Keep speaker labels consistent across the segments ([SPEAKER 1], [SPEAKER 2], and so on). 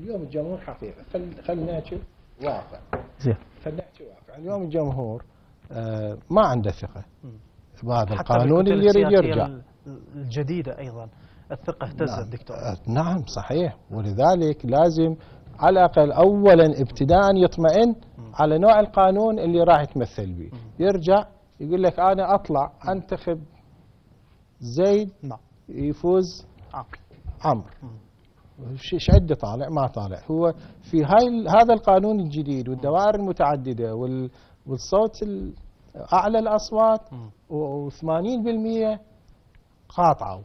[SPEAKER 1] اليوم الجمهور حقيقه خل خلينا نحكي واقع.
[SPEAKER 2] زين.
[SPEAKER 1] خلينا نحكي واقع. اليوم الجمهور آه ما عنده ثقة بهذا القانون اللي يريد يرجع.
[SPEAKER 2] ال- الجديدة أيضا. الثقة اهتزت
[SPEAKER 1] نعم.
[SPEAKER 2] دكتور.
[SPEAKER 1] آه، نعم صحيح. ولذلك لازم على الأقل اولا ابتداء يطمئن على نوع القانون اللي راح يتمثل به. يرجع يقول لك أنا أطلع أنتخب زيد
[SPEAKER 2] نعم.
[SPEAKER 1] يفوز
[SPEAKER 2] عاقل
[SPEAKER 1] عمرو. ش- إيش عنده طالع ما طالع هو في هاي هذا القانون الجديد والدوائر المتعددة وال- والصوت ال- أعلى الأصوات
[SPEAKER 2] مم.
[SPEAKER 1] و80% قاطعوا.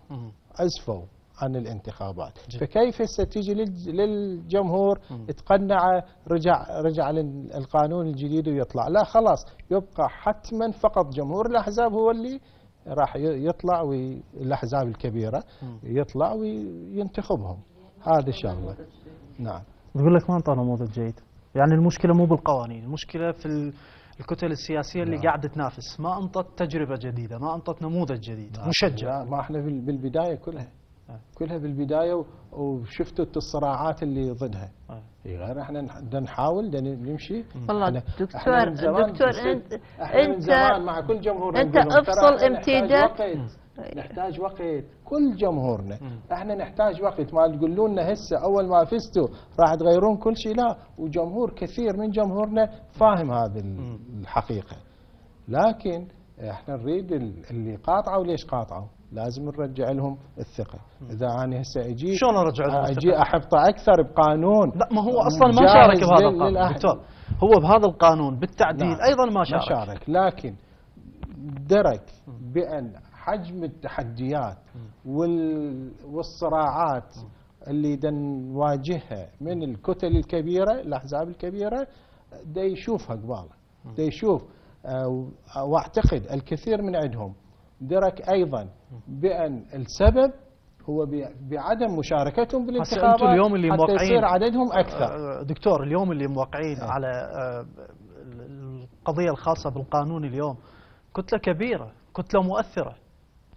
[SPEAKER 1] عزفوا عن الانتخابات
[SPEAKER 2] جد.
[SPEAKER 1] فكيف للج- للجمهور. تقنع رجع رجع للقانون الجديد ويطلع لا خلاص يبقى حتما فقط جمهور الأحزاب هو اللي راح يطلع والاحزاب
[SPEAKER 2] الكبيرة.
[SPEAKER 1] يطلع وينتخبهم هذا الشغله نعم.
[SPEAKER 2] يقول لك ما انطى نموذج جيد. يعني المشكلة مو بالقوانين المشكلة في ال- الكتل السياسية اللي
[SPEAKER 1] نعم.
[SPEAKER 2] قاعدة تنافس. ما أنطت تجربة جديدة ما أنطت نموذج جديد مشجع.
[SPEAKER 1] لا ما إحنا بال- بالبداية كلها.
[SPEAKER 2] آه.
[SPEAKER 1] كلها بالبداية وشفتوا الصراعات اللي ضدها.
[SPEAKER 2] آه.
[SPEAKER 1] إي غير إحنا نحاول بدنا نمشي.
[SPEAKER 3] والله دكتور- دكتور أنت-
[SPEAKER 1] أنت- مع كل جمهور أنت أفصل
[SPEAKER 3] امتداد.
[SPEAKER 1] نحتاج وقت. كل جمهورنا. إحنا نحتاج وقت. ما تقولوا لنا هسه أول ما فزتوا راح تغيرون كل شيء؟ لا. وجمهور كثير من جمهورنا فاهم هذه ال- الحقيقة. لكن إحنا نريد ال- اللي قاطعوا ليش قاطعوا؟ لازم نرجع لهم الثقة. إذا أنا هسه أجي
[SPEAKER 2] شلون أرجع لهم الثقة؟
[SPEAKER 1] أجي احبطه أكثر بقانون.
[SPEAKER 2] لا ما هو أصلا ما شارك بهذا القانون. دكتور هو بهذا القانون بالتعديل
[SPEAKER 1] نعم.
[SPEAKER 2] أيضا ما
[SPEAKER 1] ما
[SPEAKER 2] شارك.
[SPEAKER 1] شارك. لكن درك بأن حجم التحديات وال والصراعات اللي نواجهها من الكتل الكبيرة الأحزاب الكبيرة دا يشوفها قباله دا يشوف آه، واعتقد الكثير من عندهم. درك أيضا بأن السبب هو بعدم مشاركتهم بالانتخابات
[SPEAKER 2] أنتم اليوم اللي
[SPEAKER 1] حتى يصير عددهم أكثر.
[SPEAKER 2] آه، دكتور اليوم اللي موقعين
[SPEAKER 1] إيه.
[SPEAKER 2] على آه، القضية الخاصة بالقانون اليوم كتلة كبيرة كتلة مؤثرة.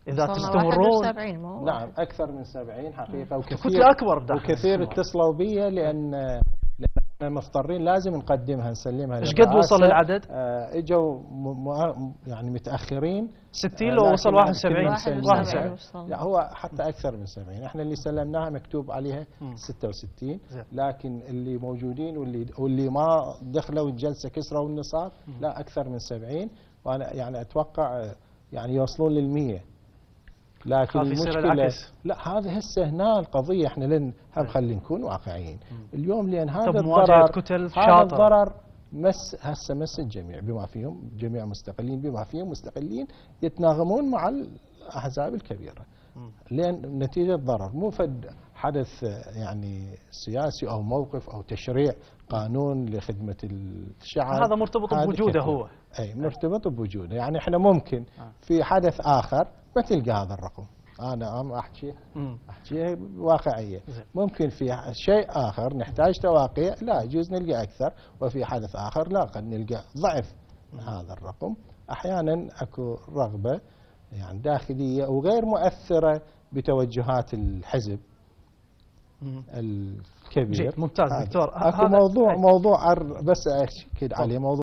[SPEAKER 2] إذا
[SPEAKER 3] وصلنا
[SPEAKER 2] تستمرون
[SPEAKER 3] 71 ما هو
[SPEAKER 1] نعم أكثر من 70 حقيقة وكثير
[SPEAKER 2] كتلة أكبر داخل
[SPEAKER 1] وكثير. اتصلوا بي لأن لأن مضطرين لازم نقدمها نسلمها
[SPEAKER 2] إيش قد. وصل العدد؟
[SPEAKER 1] آه إجوا يعني متأخرين
[SPEAKER 2] 60
[SPEAKER 1] آه،
[SPEAKER 2] لو وصل
[SPEAKER 1] كنا
[SPEAKER 2] 71
[SPEAKER 1] مسلمين.
[SPEAKER 3] 71
[SPEAKER 2] 71
[SPEAKER 1] لا هو حتى أكثر من 70 إحنا اللي سلمناها مكتوب عليها
[SPEAKER 2] مم.
[SPEAKER 1] 66
[SPEAKER 2] زين.
[SPEAKER 1] لكن اللي موجودين واللي واللي ما دخلوا الجلسة كسروا النصاب لا أكثر من 70 وأنا يعني أتوقع آه، يعني يوصلون لل 100 لكن
[SPEAKER 2] المشكلة.
[SPEAKER 1] لا هذا هسه هنا القضية إحنا لن هم خلينا نكون واقعيين اليوم لأن هذا الضرر
[SPEAKER 2] كتل
[SPEAKER 1] هذا. الضرر مس هسه مس الجميع بما فيهم جميع مستقلين بما فيهم مستقلين يتناغمون مع الأحزاب
[SPEAKER 2] الكبيرة.
[SPEAKER 1] لأن نتيجة ضرر مو فد حدث يعني سياسي أو موقف أو تشريع قانون لخدمة الشعب
[SPEAKER 2] هذا مرتبط بوجوده. هو.
[SPEAKER 1] أي مرتبط بوجوده يعني إحنا ممكن
[SPEAKER 2] آه.
[SPEAKER 1] في حدث آخر ما تلقى هذا الرقم أنا عم أحكي بواقعيه
[SPEAKER 2] زين.
[SPEAKER 1] ممكن في شيء آخر نحتاج تواقيع لا يجوز نلقى أكثر وفي حدث آخر لا قد نلقى ضعف هذا الرقم أحيانا أكو رغبة يعني داخلية وغير مؤثرة بتوجهات الحزب. الكبير
[SPEAKER 2] جيد، ممتاز. دكتور. أكو
[SPEAKER 1] موضوع. موضوع بس اكد عليه موضوع